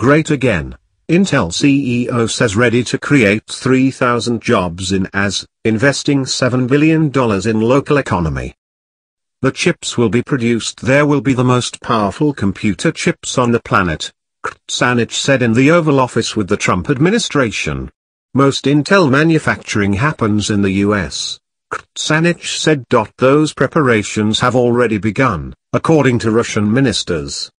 great again. Intel CEO says ready to create 3,000 jobs in as, investing $7 billion in local economy. The chips will be produced there will be the most powerful computer chips on the planet, Krzanich said in the Oval Office with the Trump administration. Most Intel manufacturing happens in the US. Krzanich said. Those preparations have already begun, according to Russian ministers.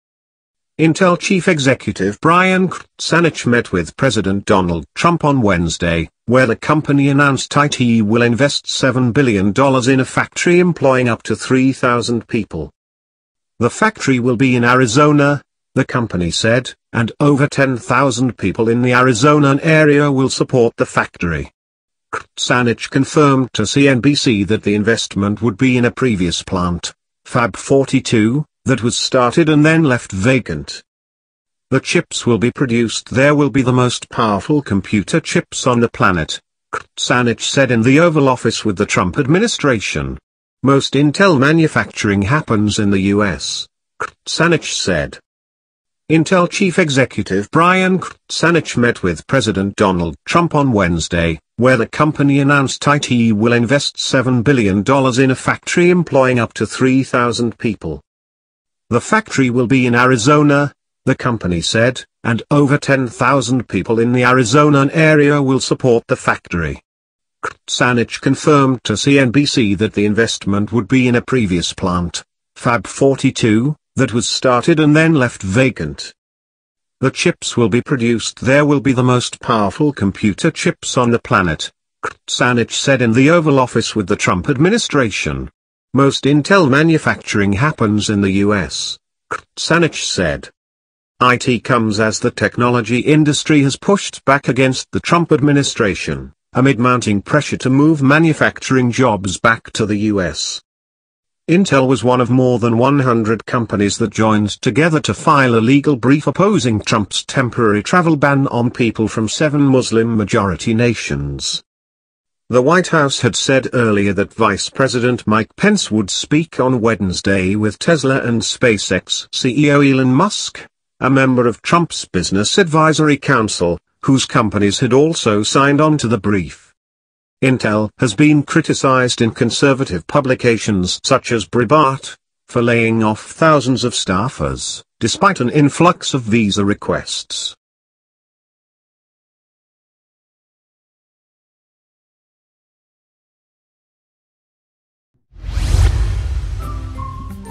Intel chief executive Brian Krzanich met with President Donald Trump on Wednesday, where the company announced IT will invest $7 billion in a factory employing up to 3,000 people. The factory will be in Arizona, the company said, and over 10,000 people in the Arizona area will support the factory. Krzanich confirmed to CNBC that the investment would be in a previous plant, Fab 42, that was started and then left vacant. The chips will be produced there will be the most powerful computer chips on the planet, Krzanich said in the Oval Office with the Trump administration. Most Intel manufacturing happens in the US, Krzanich said. Intel chief executive Brian Krzanich met with President Donald Trump on Wednesday, where the company announced IT will invest $7 billion in a factory employing up to 3,000 people. The factory will be in Arizona, the company said, and over 10,000 people in the Arizona area will support the factory. Krzanich confirmed to CNBC that the investment would be in a previous plant, Fab 42, that was started and then left vacant. The chips will be produced there will be the most powerful computer chips on the planet, Krzanich said in the Oval Office with the Trump administration. Most Intel manufacturing happens in the US, Krzanich said. IT comes as the technology industry has pushed back against the Trump administration, amid mounting pressure to move manufacturing jobs back to the US. Intel was one of more than 100 companies that joined together to file a legal brief opposing Trump's temporary travel ban on people from seven Muslim-majority nations. The White House had said earlier that Vice President Mike Pence would speak on Wednesday with Tesla and SpaceX CEO Elon Musk, a member of Trump's Business Advisory Council, whose companies had also signed on to the brief. Intel has been criticized in conservative publications such as Breitbart, for laying off thousands of staffers, despite an influx of visa requests.